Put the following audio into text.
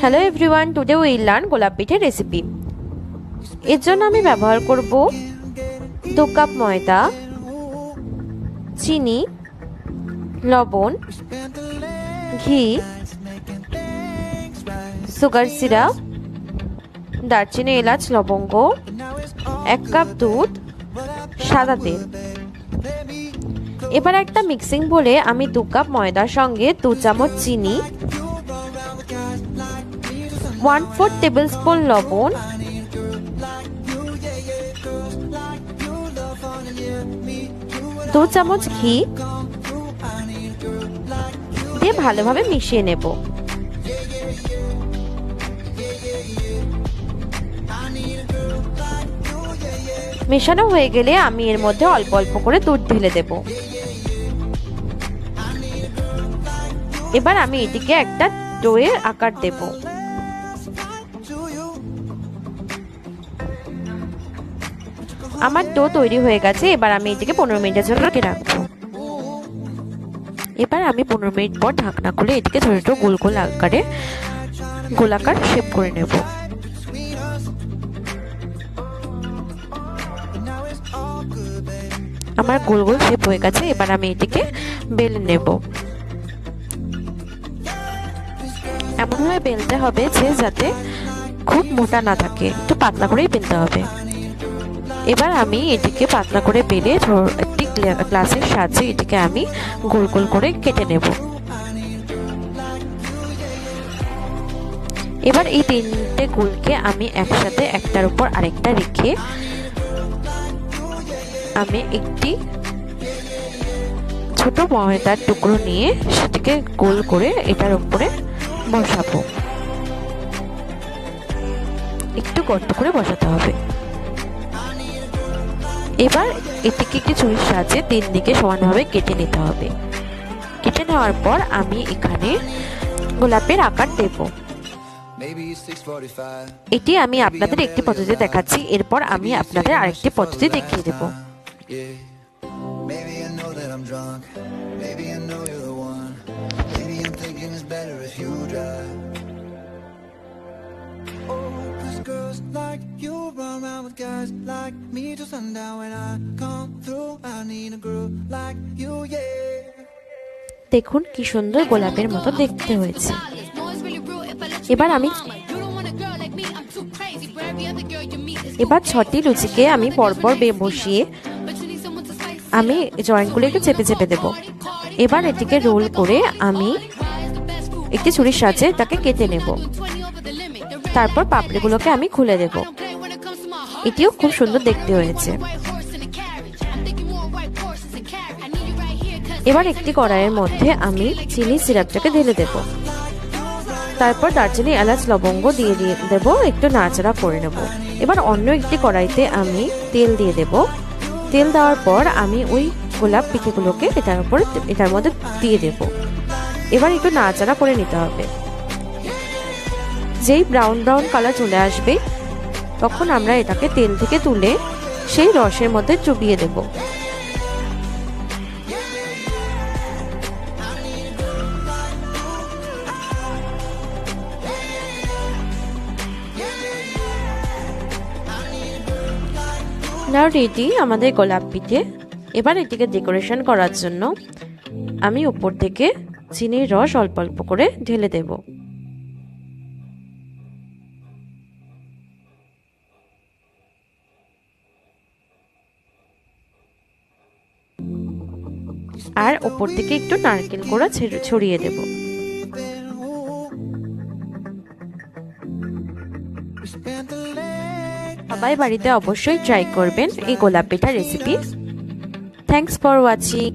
Hello everyone today will learn golap পিঠের recipe এর জন্য আমি ব্যবহার করব দু কাপ ময়দা, চিনি, লবণ, ঘি সুগার সিরাপ দারচিনি, এলাচ, লবঙ্গ, এক কাপ দুধ, সাদা তেল। এবার একটা মিক্সিং বলে আমি দু কাপ ময়দার সঙ্গে দু চামচ চিনি ওয়ান ফোর টেবিল স্পুন লবণ, দু চামচ ঘি দিয়ে ভালোভাবে মিশিয়ে নেব। মেশানো হয়ে গেলে আমি এর মধ্যে অল্প অল্প করে দুধ ঢেলে দেব। এবার আমি এটিকে একটা ডোয়ের আকার দেব। আমার ডো তৈরি হয়ে গেছে, এবার আমি এটিকে পনেরো মিনিটের জন্য রেখে রাখব। এবার আমি পনেরো মিনিট পর ঢাকনা খুলে এটিকে ছোটো ছোটো গোল গোল আকারে গোলাকার শেপ করে নেব। আমার গোল গোল শেপ হয়ে গেছে, এবার আমি এটিকে বেলে নেব। এমনভাবে বেলতে হবে যে যাতে খুব মোটা না থাকে। একটু পাতলা করেই বেলতে হবে। এবার আমি এটিকে পাতলা করে বেলে একটি গ্লাসের সাহায্যে এটিকে আমি গোল গোল করে কেটে নেব। এবার এই তিনটে গোলকে আমি একসাথে একটার উপর আরেকটা রেখে আমি একটি ছোট ময়দার টুকরো নিয়ে সেটিকে গোল করে এটার উপরে বসাবো। একটু গর্ত করে বসাতে হবে। এবার এটিকে একটি ছুরির সাহায্যে তিন দিকে সমানভাবে কেটে নিতে হবে। কেটে নেওয়ার পর আমি এখানে গোলাপের আকার দেব। এটি আমি আপনাদের একটি পদ্ধতি দেখাচ্ছি এরপর আমি আপনাদের আরেকটি পদ্ধতি দেখিয়ে দেব। Guys like me till sundown when I come through. I need a girl like you, yeah. দেখুন কি সুন্দর গোলাপের মতো দেখতে হয়েছে এবার আমি এবার ছটি লুচিকে আমি পরপর বে বসিয়ে আমি জয়েন্টগুলিকে চেপে চেপে দেব এবার এটিকে রোল করে আমি একটি ছুরির সাহায্যে এটাকে কেটে নেব তারপর পাপড়িগুলোকে আমি খুলে দেব এটিও খুব সুন্দর দেখতে হয়েছে। এবার একটি কড়াইয়ের মধ্যে আমি চিনি সিরাপটাকে ঢেলে দেব। তারপর দার্জিলিং এলাচ, লবঙ্গ দিয়ে দিয়ে দেবো, একটু নাড়াচাড়া করে নেব। এবার অন্য একটি কড়াইতে আমি তেল দিয়ে দেব। তেল দেওয়ার পর আমি ওই গোলাপ পিঠেগুলোকে এটার উপর, এটার মধ্যে দিয়ে দেব। এবার একটু নাড়াচাড়া করে নিতে হবে। যেই ব্রাউন ব্রাউন কালার চলে আসবে তখন আমরা এটাকে তেল থেকে তুলে সেই রসের মধ্যে চুবিয়ে দেব। নাও রেডি আমাদের গোলাপ পিঠে। এবার এটিকে ডেকোরেশন করার জন্য আমি উপর থেকে চিনির রস অল্প অল্প করে ঢেলে দেবো। আর ওপর থেকে একটু নারকেল কোড়া ছড়িয়ে দেব। সবাই বাড়িতে অবশ্যই ট্রাই করবেন এই গোলাপ পিঠা রেসিপি থ্যাংকস ফর ওয়াচিং